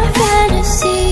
my fantasy.